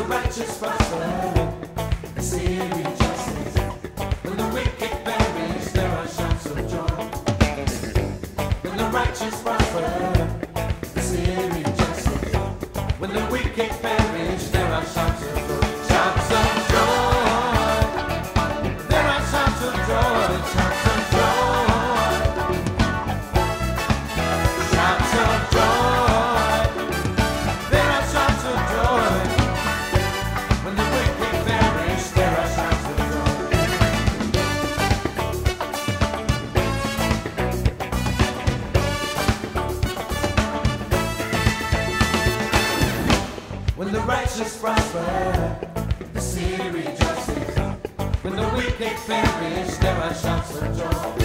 the righteous prosper and see rejoices. When the wicked perish, there are shouts of joy. When the righteous prosper and see rejoices. When the wicked perish, When the righteous prosper, the city rejoices. When the wicked perish, there are shouts of joy.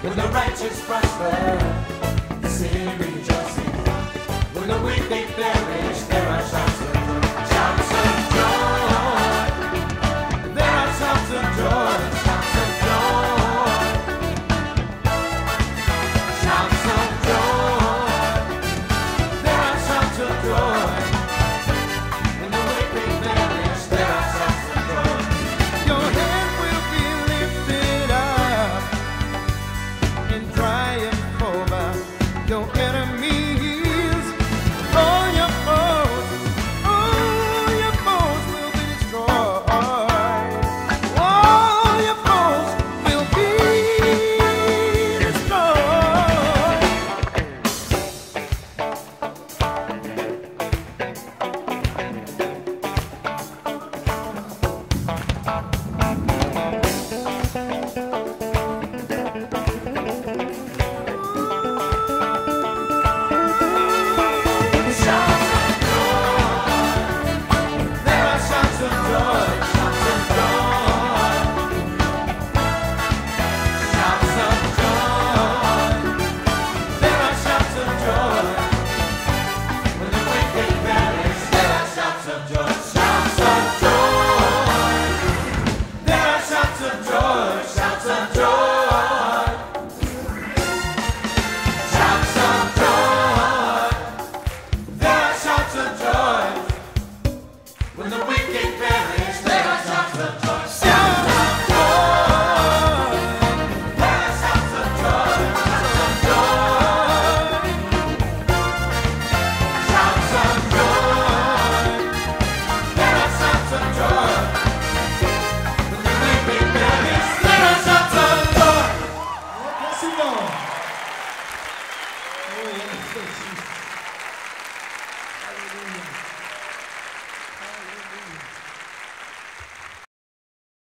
When the righteous prosper, the city rejoices. When the wicked perish,